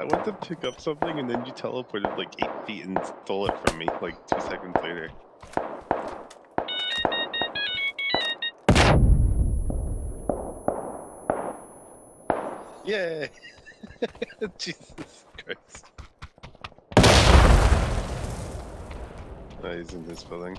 I went to pick up something and then you teleported like eight feet and stole it from me like two seconds later. Yay! Jesus Christ. Oh, he's in his building.